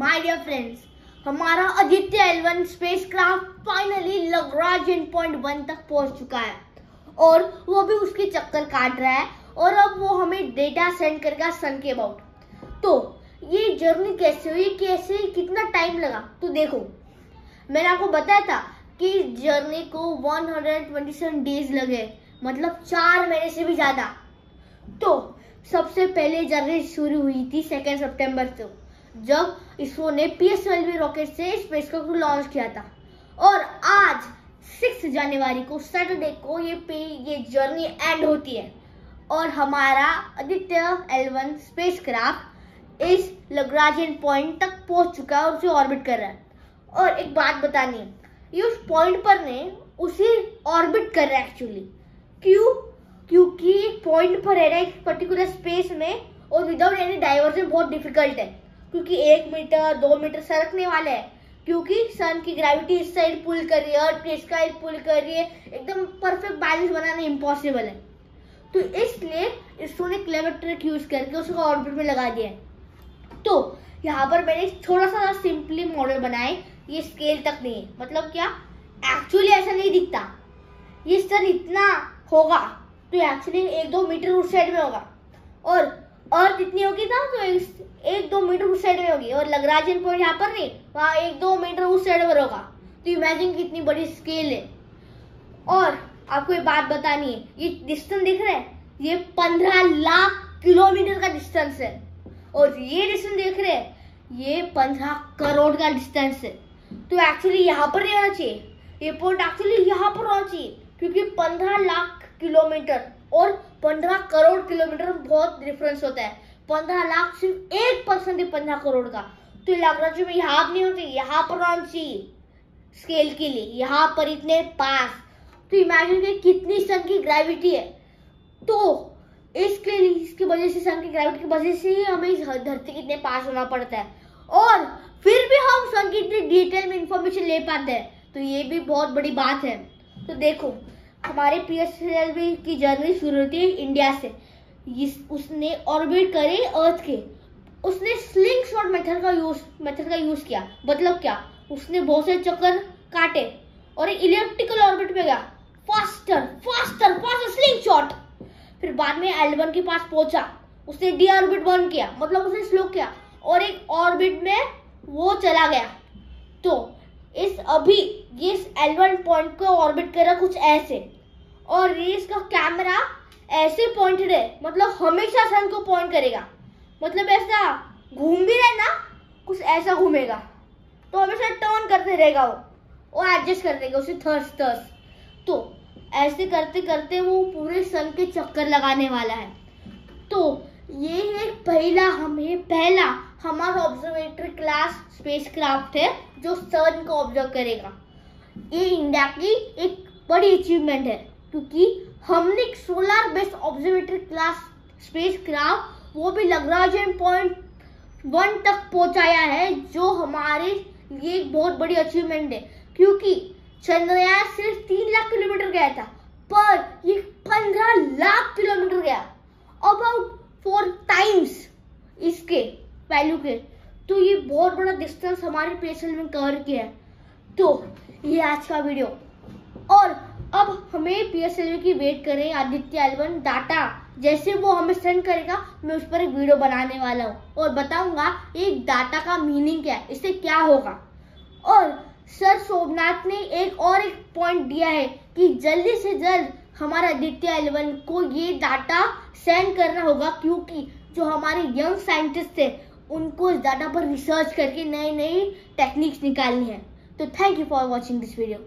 My dear friends हमारा Aditya L one spacecraft finally Lagrangian point one तक पहुँच चुका है। और वो भी उसके चक्कर काट रहा है और अब वो हमें डेटा सेंड करेगा सन के अबाउट तो ये जर्नी कैसे हुई, कैसे, कितना टाइम लगा? तो देखो, मैंने आपको बताया था कि जर्नी को 127 डेज़ लगे मतलब चार महीने से भी ज़्यादा। तो सबसे पहले जर्नी शुरू हुई थी सेकेंड सितंबर से। जब इसरो ने P S L V rocket से स्पेस को लॉन्च किया था। और आज सिक्स जनवरी को सैटरडे को ये पे, ये जर्नी एंड होती है। और हमारा आदित्य एलवन स्पेस क्राफ्ट इस लग्राजियन पॉइंट तक पहुँच चुका है और उसे ऑर्बिट कर रहा है। और एक बात बतानी है, ये उस पॉइंट पर ने उसे ऑर्बिट कर रहा है एक्चुअली क्यों? क्योंकि पॉइंट पर है एक पर्टिकुलर स्पेस में और विदाउट एनी डाइवर्जन बहुत डिफ़िकल्ट है। क्योंकि एक मीटर दो मीटर सरकने वाले हैं। क्योंकि सन की ग्रेविटी इस साइड पुल कर रही है और इस साइड पुल कर रही है। एकदम परफेक्ट बैलेंस बनाना इम्पॉसिबल है। तो इसलिए इसरो ने क्लेवर ट्रिक यूज़ करके उसको ऑर्बिट में लगा दिया तो यहाँ पर मैंने थोड़ा सा सिंपली मॉडल बनाए। ये स्केल तक नहीं है। मतलब क्या? एक्चुअली ऐसा नहीं दिखता। ये सर इतना होगा तो एक्चुअली एक दो मीटर उस साइड में होगा। और अर्थ इतनी होगी ना तो एक दो मीटर उस साइड में होगी। और लगराजन पॉइंट यहाँ पर नहीं, वहाँ एक दो मीटर उस साइड पर होगा। तो इमेजिन कितनी बड़ी स्केल है। और आपको ये बात बतानी है, ये डिस्टेंस दिख रहा है? ये पंद्रह लाख किलोमीटर का डिस्टेंस है। और ये डिस्टेंस देख रहे हैं, ये पंद्रह करोड़ का डिस्टेंस है। तो एक्चुअली यहाँ पर नहीं होना चाहिए। ये पॉइंट एक्चुअली यहाँ पर होना चाहिए, क्योंकि पंद्रह लाख किलोमीटर और पंद्रह करोड़ किलोमीटर बहुत डिफरेंस होता है। पंद्रह लाख सिर्फ़ एक परसेंट है पंद्रह करोड़ का। तो लग्राजू में यहाँ नहीं होती यहाँ पर होना चाहिए स्केल के लिए, यहाँ पर इतने पास। तो इमेजिन कि कितनी सन की ग्रेविटी है। तो इसके लिए, इसकी वजह से सन की ग्रेविटी की वजह से ही हमें इस धरती के इतने पास होना पड़ता है। और फिर भी हम सन की इतनी डिटेल में इंफॉर्मेशन ले पाते हैं। तो ये भी बहुत बड़ी बात है। तो देखो हमारे पी एस की जर्नी शुरू होती है इंडिया से। उसने ऑर्बिट करे अर्थ के। उसने स्लिंग शॉट मेथड का यूज़ मेथड का यूज़ किया। मतलब क्या? उसने बहुत से चक्कर काटे और इलेक्ट्रिकल ऑर्बिट में गया। Faster faster faster slingshot फिर बाद में एल के पास पहुँचा। उसने डी ऑर्बिट बर्न किया। मतलब उसने स्लो किया। और एक ऑर्बिट में वो चला गया। तो इस अभी ये इस एल पॉइंट को ऑर्बिट कर रहा कुछ ऐसे। और रेस का कैमरा ऐसे पॉइंटेड है मतलब हमेशा सन को पॉइंट करेगा। मतलब ऐसा घूम भी रहे ना, कुछ ऐसा घूमेगा। तो हमेशा टर्न करते रहेगा वो वो एडजस्ट कर देगा उसे थर्स थर्स तो ऐसे करते करते वो पूरे सन के चक्कर लगाने वाला है। तो ये एक पहला, हमें पहला हमारा ऑब्जर्वेटरी क्लास स्पेस क्राफ्ट है, जो सन को ऑब्ज़र्व करेगा। ये इंडिया की एक बड़ी अचीवमेंट है, क्योंकि हमने एक solar based observatory class spacecraft वो भी लग्राजियन पॉइंट वन तक पहुँचाया है, जो हमारे लिए एक बहुत बड़ी अचीवमेंट है। क्योंकि चंद्रयान सिर्फ़ तीन लाख किलोमीटर गया था, पर ये पंद्रह लाख किलोमीटर गया अबाउट फोर टाइम्स इसके वैल्यू के। तो ये बहुत बड़ा डिस्टेंस हमारे पेशल में कवर किया है। तो ये आज का वीडियो और अब हमें पी की वेट करें, आदित्य एलवन डाटा जैसे वो हमें सेंड करेगा, मैं उस पर एक वीडियो बनाने वाला हूँ। और बताऊँगा एक डाटा का मीनिंग क्या है, इससे क्या होगा। और सर सोमनाथ ने एक और एक पॉइंट दिया है कि जल्दी से जल्द हमारा आदित्य एलवन को ये डाटा सेंड करना होगा, क्योंकि जो हमारे यंग साइंटिस्ट थे उनको इस डाटा पर रिसर्च करके नए नई टेक्निक्स निकालनी है। तो thank you for watching this video